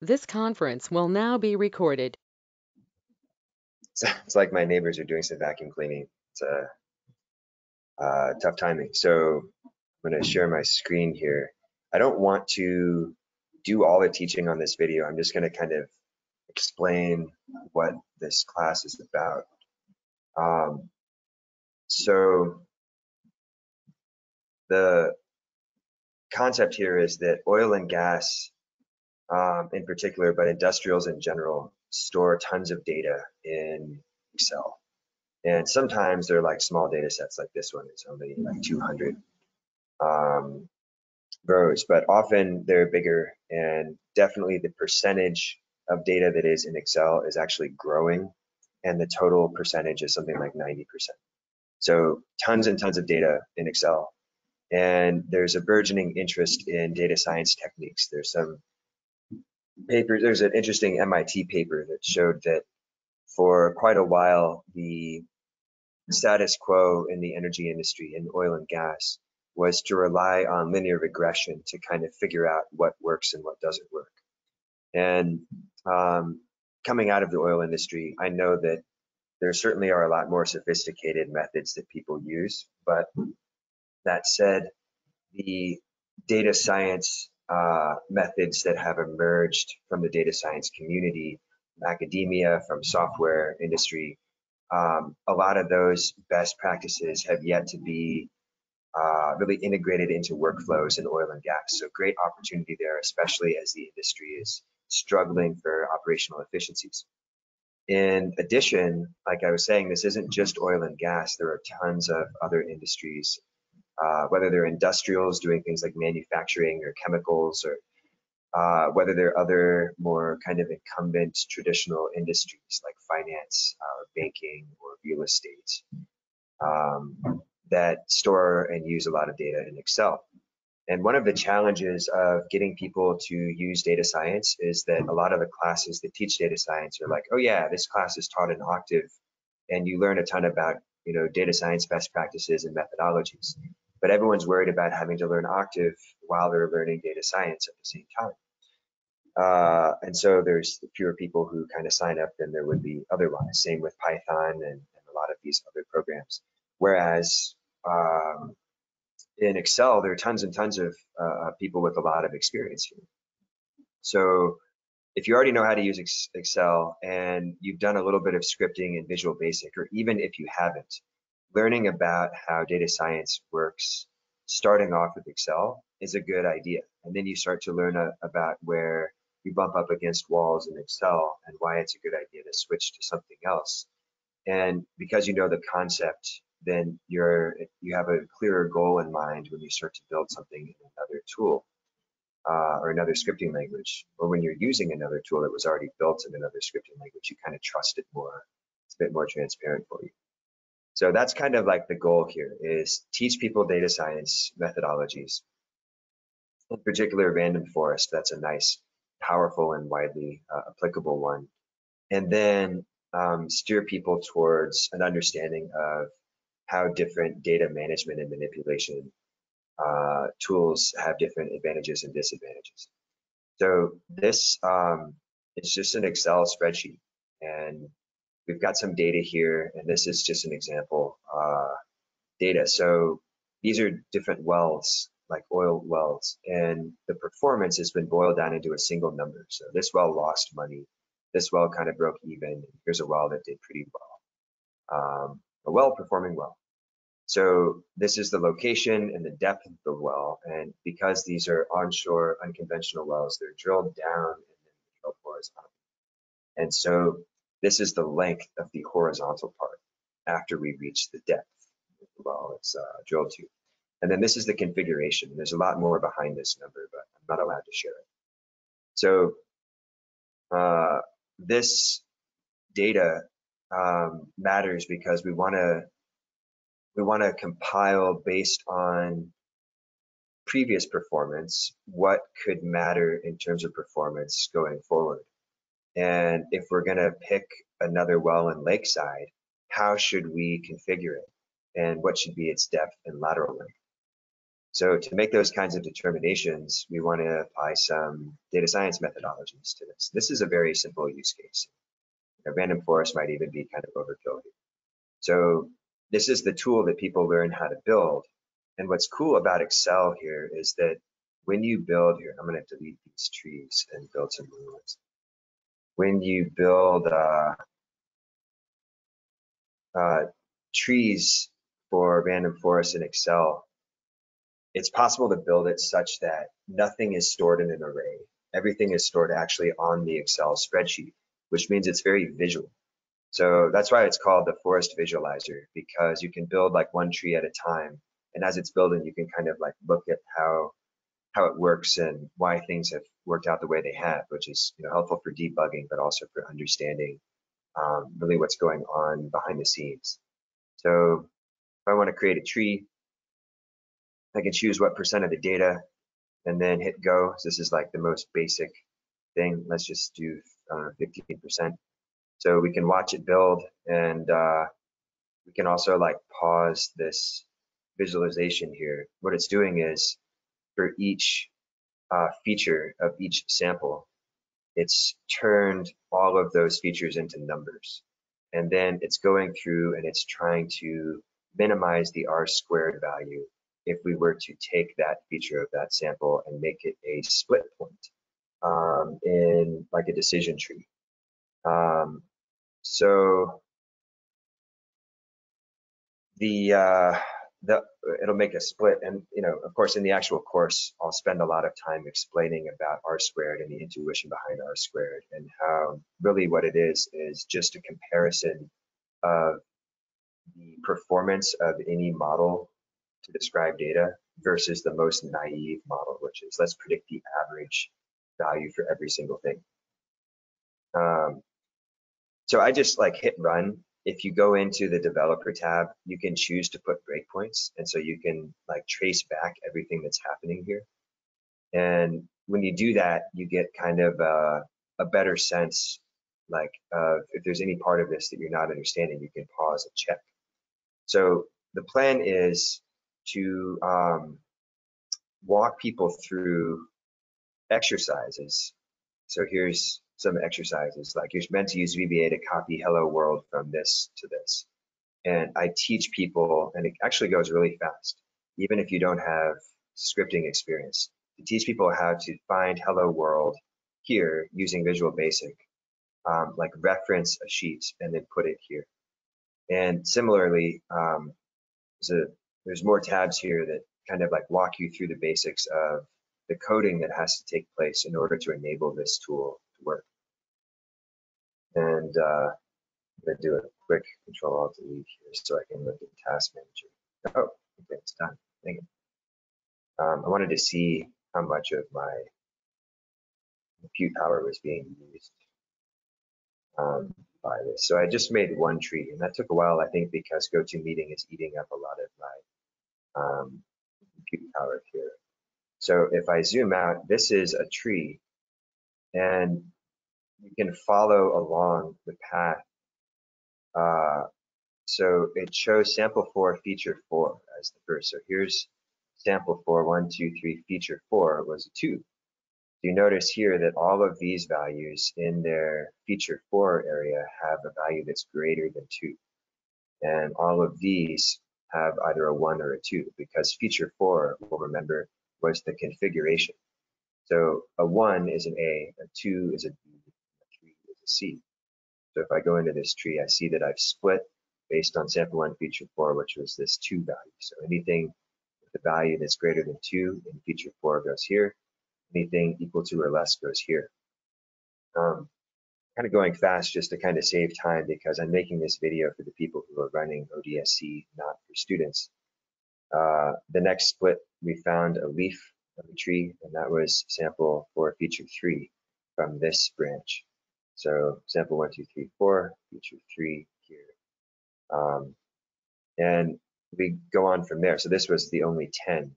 This conference will now be recorded. It's, it's like my neighbors are doing some vacuum cleaning. It's a uh, tough timing. So I'm going to share my screen here. I don't want to do all the teaching on this video. I'm just going to kind of explain what this class is about. Um, so the concept here is that oil and gas um, in particular, but industrials in general, store tons of data in Excel. And sometimes they're like small data sets like this one. It's only like 200 um, rows, but often they're bigger and definitely the percentage of data that is in Excel is actually growing and the total percentage is something like 90%. So tons and tons of data in Excel. And there's a burgeoning interest in data science techniques. There's some there's an interesting MIT paper that showed that for quite a while, the status quo in the energy industry in oil and gas was to rely on linear regression to kind of figure out what works and what doesn't work. And um, coming out of the oil industry, I know that there certainly are a lot more sophisticated methods that people use. But that said, the data science uh, methods that have emerged from the data science community, academia, from software industry, um, a lot of those best practices have yet to be uh, really integrated into workflows in oil and gas. So great opportunity there, especially as the industry is struggling for operational efficiencies. In addition, like I was saying, this isn't just oil and gas. There are tons of other industries, uh, whether they're industrials doing things like manufacturing or chemicals, or uh, whether they're other more kind of incumbent traditional industries like finance uh, banking or real estate um, that store and use a lot of data in Excel. And one of the challenges of getting people to use data science is that a lot of the classes that teach data science are like, oh yeah, this class is taught in Octave, and you learn a ton about you know data science best practices and methodologies. But everyone's worried about having to learn Octave while they're learning data science at the same time. Uh, and so there's fewer people who kind of sign up than there would be otherwise. Same with Python and, and a lot of these other programs. Whereas um, in Excel, there are tons and tons of uh, people with a lot of experience here. So if you already know how to use Excel and you've done a little bit of scripting in Visual Basic, or even if you haven't, learning about how data science works, starting off with Excel is a good idea. And then you start to learn a, about where you bump up against walls in Excel and why it's a good idea to switch to something else. And because you know the concept then you're you have a clearer goal in mind when you start to build something in another tool uh, or another scripting language, or when you're using another tool that was already built in another scripting language, you kind of trust it more. It's a bit more transparent for you. So that's kind of like the goal here is teach people data science methodologies. In particular, random forest, that's a nice, powerful, and widely uh, applicable one. And then um, steer people towards an understanding of how different data management and manipulation uh, tools have different advantages and disadvantages. So this um, is just an Excel spreadsheet, and we've got some data here, and this is just an example uh, data. So these are different wells, like oil wells, and the performance has been boiled down into a single number. So this well lost money, this well kind of broke even. Here's a well that did pretty well. Um, a well performing well. So this is the location and the depth of the well. And because these are onshore unconventional wells, they're drilled down and then drilled horizontal. And so this is the length of the horizontal part after we reach the depth well it's uh, drilled to. And then this is the configuration. There's a lot more behind this number, but I'm not allowed to share it. So uh, this data um, matters because we want to we want to compile based on previous performance what could matter in terms of performance going forward. And if we're going to pick another well in Lakeside, how should we configure it? And what should be its depth and lateral length? So to make those kinds of determinations, we want to apply some data science methodologies to this. This is a very simple use case. A random forest might even be kind of overkill. So this is the tool that people learn how to build. And what's cool about Excel here is that when you build here, I'm going to delete these trees and build some new ones. When you build uh, uh, trees for random forests in Excel, it's possible to build it such that nothing is stored in an array. Everything is stored actually on the Excel spreadsheet, which means it's very visual. So that's why it's called the forest visualizer, because you can build like one tree at a time. And as it's building, you can kind of like look at how how it works and why things have worked out the way they have, which is you know helpful for debugging, but also for understanding um, really what's going on behind the scenes. So if I want to create a tree, I can choose what percent of the data and then hit go. So this is like the most basic thing. Let's just do uh, 15%. So we can watch it build and uh, we can also like pause this visualization here. What it's doing is for each uh, feature of each sample, it's turned all of those features into numbers. And then it's going through and it's trying to minimize the R squared value if we were to take that feature of that sample and make it a split point um, in like a decision tree. Um, so the uh, the it'll make a split, and you know, of course, in the actual course, I'll spend a lot of time explaining about R squared and the intuition behind R squared, and how really what it is is just a comparison of the performance of any model to describe data versus the most naive model, which is let's predict the average value for every single thing. Um, so I just like hit run. If you go into the developer tab, you can choose to put breakpoints. And so you can like trace back everything that's happening here. And when you do that, you get kind of a, a better sense like uh, if there's any part of this that you're not understanding, you can pause and check. So the plan is to um, walk people through exercises. So here's some exercises, like you're meant to use VBA to copy hello world from this to this. And I teach people, and it actually goes really fast, even if you don't have scripting experience, to teach people how to find hello world here using Visual Basic, um, like reference a sheet and then put it here. And similarly, um, there's more tabs here that kind of like walk you through the basics of the coding that has to take place in order to enable this tool to work. And uh, I'm going to do a quick control alt delete here so I can look at task manager. Oh, okay, it's done. Dang it. Um, I wanted to see how much of my compute power was being used um, by this. So I just made one tree, and that took a while, I think, because GoToMeeting is eating up a lot of my um, compute power here. So if I zoom out, this is a tree and you can follow along the path. Uh, so it shows sample four, feature four as the first. So here's sample four, one, two, three, feature four was a two. You notice here that all of these values in their feature four area have a value that's greater than two. And all of these have either a one or a two because feature four, we'll remember, was the configuration. So a one is an A, a two is a So if I go into this tree, I see that I've split based on sample one, feature four, which was this two value. So anything with a value that's greater than two in feature four goes here. Anything equal to or less goes here. Um, kind of going fast just to kind of save time because I'm making this video for the people who are running ODSC, not for students. Uh, the next split, we found a leaf of a tree, and that was sample four feature three from this branch. So sample one, two, three, four, feature three here. Um, and we go on from there. So this was the only 10.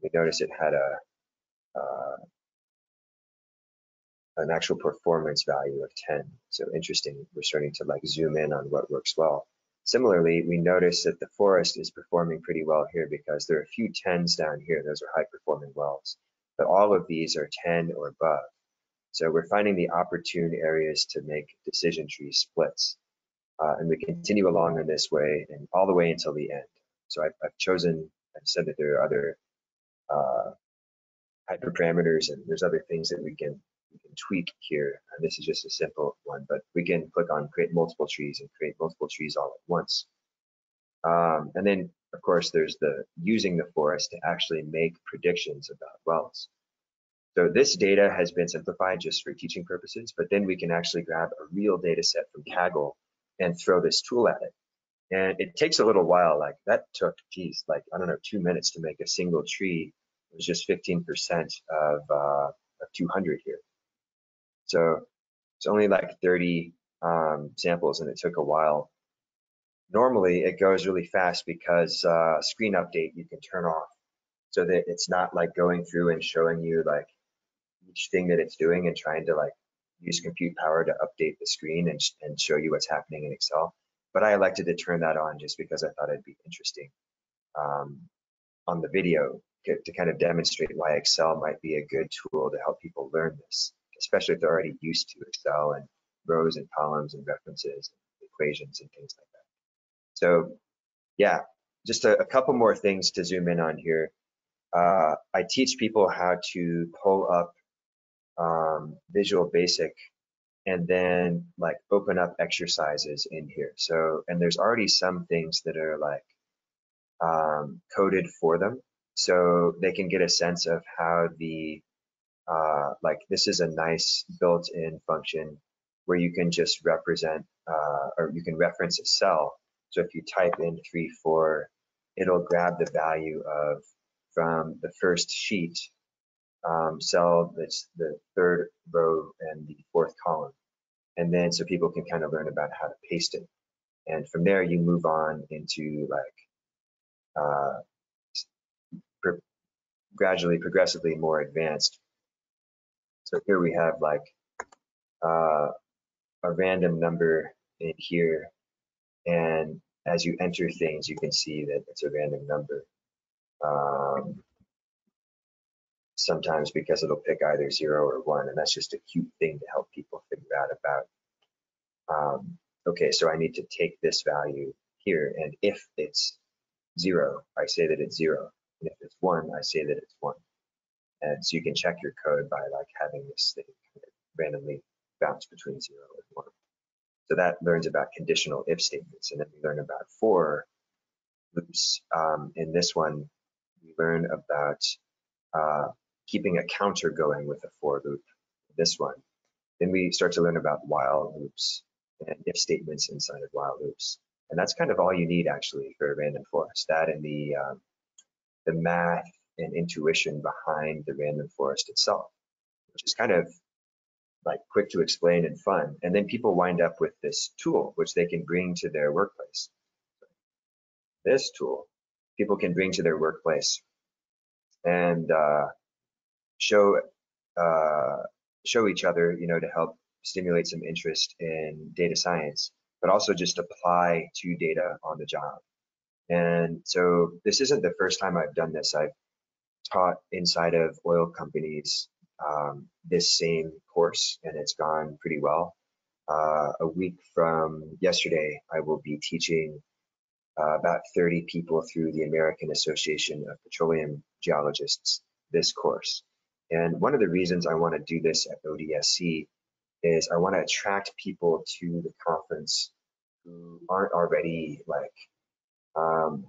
We notice it had a uh, an actual performance value of 10. So interesting, we're starting to like zoom in on what works well. Similarly, we notice that the forest is performing pretty well here because there are a few 10s down here. Those are high performing wells, but all of these are 10 or above. So we're finding the opportune areas to make decision tree splits. Uh, and we continue along in this way and all the way until the end. So I've, I've chosen, I've said that there are other uh, hyperparameters and there's other things that we can we can tweak here. And this is just a simple one, but we can click on create multiple trees and create multiple trees all at once. Um, and then, of course, there's the using the forest to actually make predictions about wells. So this data has been simplified just for teaching purposes, but then we can actually grab a real data set from Kaggle and throw this tool at it. And it takes a little while, like that took, geez, like, I don't know, two minutes to make a single tree. It was just 15% of, uh, of 200 here. So it's only like 30 um, samples and it took a while. Normally it goes really fast because uh, screen update you can turn off so that it's not like going through and showing you like each thing that it's doing and trying to like use compute power to update the screen and, and show you what's happening in Excel. But I elected to turn that on just because I thought it'd be interesting um, on the video to, to kind of demonstrate why Excel might be a good tool to help people learn this, especially if they're already used to Excel and rows and columns and references, and equations and things like that. So yeah, just a, a couple more things to zoom in on here. Uh, I teach people how to pull up um, Visual Basic and then like open up exercises in here. So, and there's already some things that are like um, coded for them. So they can get a sense of how the, uh, like this is a nice built-in function where you can just represent, uh, or you can reference a cell. So if you type in three, four, it'll grab the value of from the first sheet um, cell that's the third row and the fourth column. And then so people can kind of learn about how to paste it. And from there, you move on into like uh, pro gradually, progressively more advanced. So here we have like uh, a random number in here. And as you enter things, you can see that it's a random number. Um, sometimes because it'll pick either zero or one, and that's just a cute thing to help people figure out about. Um, okay, so I need to take this value here, and if it's zero, I say that it's zero, and if it's one, I say that it's one. And so you can check your code by like having this thing randomly bounce between zero and one. So that learns about conditional if statements, and then we learn about for loops. Um, in this one, we learn about uh, keeping a counter going with a for loop, this one. Then we start to learn about while loops and if statements inside of while loops. And that's kind of all you need actually for a random forest. That and the um, the math and intuition behind the random forest itself, which is kind of like quick to explain and fun. And then people wind up with this tool, which they can bring to their workplace. This tool people can bring to their workplace and uh, show uh, show each other, you know, to help stimulate some interest in data science, but also just apply to data on the job. And so this isn't the first time I've done this. I've taught inside of oil companies um, this same course, and it's gone pretty well. Uh, a week from yesterday, I will be teaching uh, about 30 people through the American Association of Petroleum Geologists this course. And one of the reasons I want to do this at ODSC is I want to attract people to the conference who aren't already like um,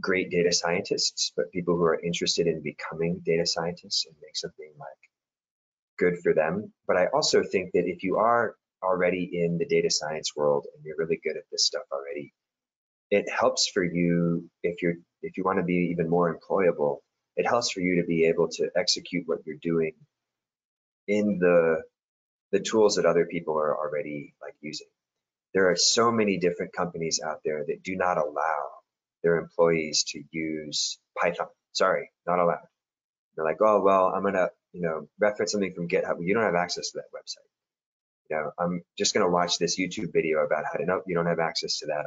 great data scientists, but people who are interested in becoming data scientists and make something like good for them. But I also think that if you are already in the data science world and you're really good at this stuff already, it helps for you if you're if you want to be even more employable it helps for you to be able to execute what you're doing in the the tools that other people are already like using. There are so many different companies out there that do not allow their employees to use Python. Sorry, not allowed. They're like, oh well, I'm gonna you know reference something from GitHub. You don't have access to that website. You know, I'm just going to watch this YouTube video about how to know you don't have access to that.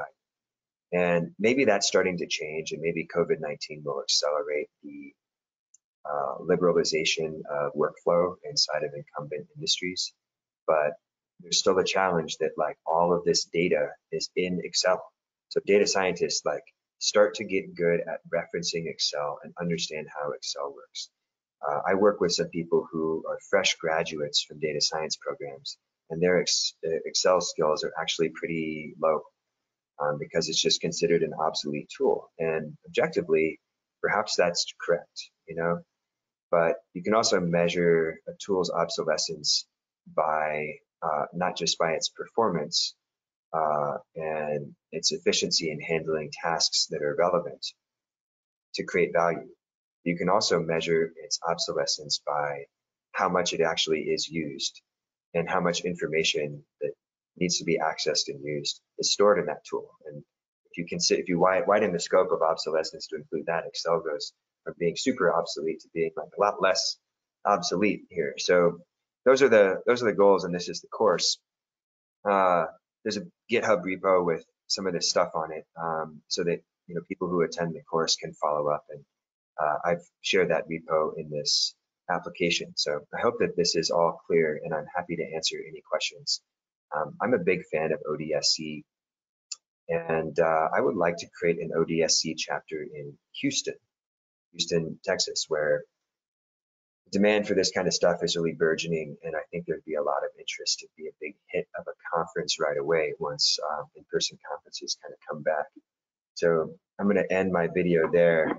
And maybe that's starting to change, and maybe COVID 19 will accelerate the uh, liberalization of workflow inside of incumbent industries. But there's still a challenge that like all of this data is in Excel. So data scientists like start to get good at referencing Excel and understand how Excel works. Uh, I work with some people who are fresh graduates from data science programs, and their ex Excel skills are actually pretty low um, because it's just considered an obsolete tool. And objectively, perhaps that's correct, you know. But you can also measure a tool's obsolescence by uh, not just by its performance uh, and its efficiency in handling tasks that are relevant to create value. You can also measure its obsolescence by how much it actually is used and how much information that needs to be accessed and used is stored in that tool. And if you consider, if you widen the scope of obsolescence to include that, Excel goes from being super obsolete to being like a lot less obsolete here. So those are the those are the goals, and this is the course. Uh, there's a GitHub repo with some of this stuff on it, um, so that you know people who attend the course can follow up. And uh, I've shared that repo in this application. So I hope that this is all clear, and I'm happy to answer any questions. Um, I'm a big fan of ODSC, and uh, I would like to create an ODSC chapter in Houston, Houston, Texas, where demand for this kind of stuff is really burgeoning, and I think there'd be a lot of interest to be a big hit of a conference right away once um, in-person conferences kind of come back. So I'm going to end my video there.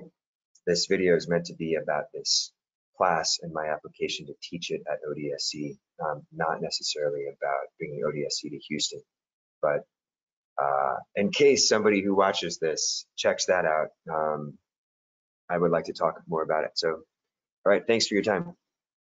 This video is meant to be about this class and my application to teach it at ODSC, um, not necessarily about bringing ODSC to Houston. But uh, in case somebody who watches this checks that out, um, I would like to talk more about it. So, all right, thanks for your time.